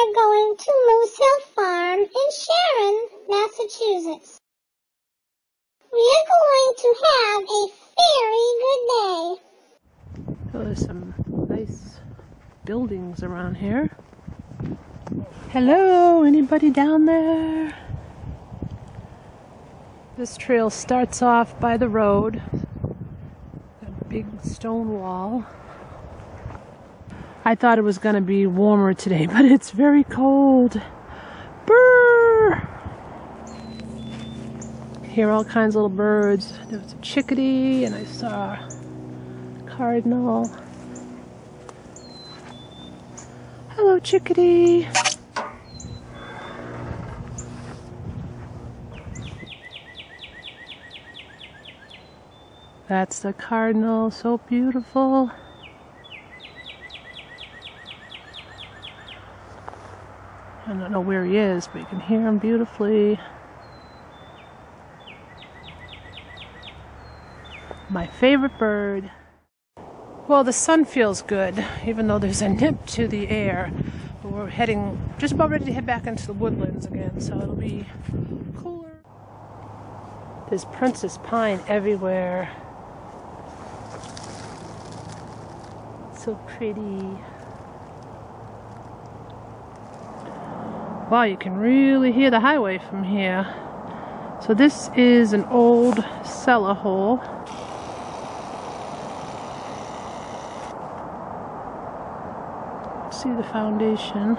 are going to Moose Hill Farm in Sharon, Massachusetts. We are going to have a very good day. Oh, there's some nice buildings around here. Hello, anybody down there? This trail starts off by the road. A big stone wall. I thought it was going to be warmer today, but it's very cold. Brrr! Hear all kinds of little birds. There was a chickadee, and I saw a cardinal. Hello, chickadee. That's the cardinal, so beautiful. I don't know where he is, but you can hear him beautifully. My favorite bird. Well, the sun feels good, even though there's a nip to the air. We're heading, just about ready to head back into the woodlands again, so it'll be cooler. There's princess pine everywhere. So pretty. Wow, you can really hear the highway from here. So this is an old cellar hole. See the foundation.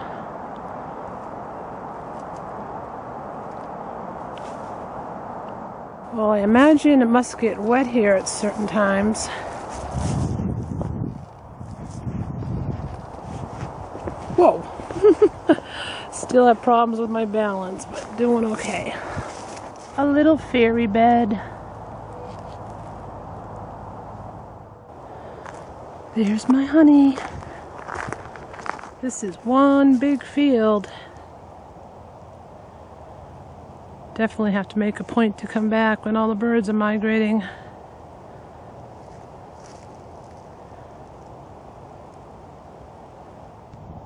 Well, I imagine it must get wet here at certain times. Whoa! Still have problems with my balance, but doing okay. A little fairy bed. There's my honey. This is one big field. Definitely have to make a point to come back when all the birds are migrating.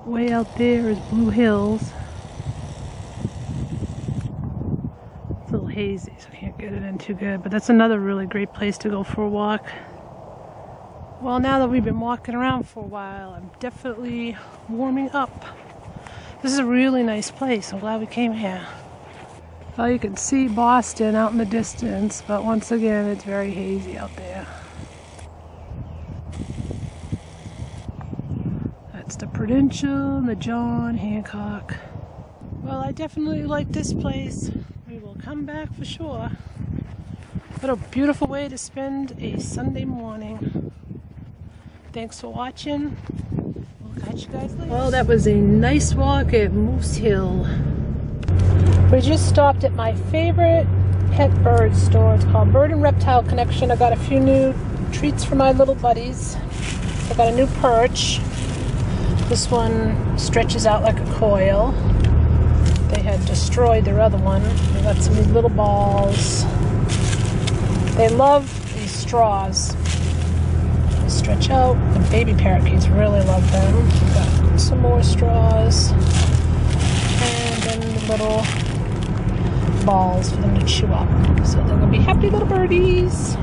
Way out there is Blue Hills. It's a little hazy, so I can't get it in too good, but that's another really great place to go for a walk. Well, now that we've been walking around for a while, I'm definitely warming up. This is a really nice place. I'm glad we came here. Well, you can see Boston out in the distance, but once again, it's very hazy out there. That's the Prudential and the John Hancock. Well, I definitely like this place. We will come back for sure. What a beautiful way to spend a Sunday morning. Thanks for watching. We'll catch you guys later. Well, that was a nice walk at Moose Hill. We just stopped at my favorite pet bird store. It's called Bird and Reptile Connection. I got a few new treats for my little buddies. I got a new perch. This one stretches out like a coil. They had destroyed their other one. They got some little balls. They love these straws. They stretch out. The baby parakeets really love them. Got some more straws. And then the little balls for them to chew up. So they're gonna be happy little birdies.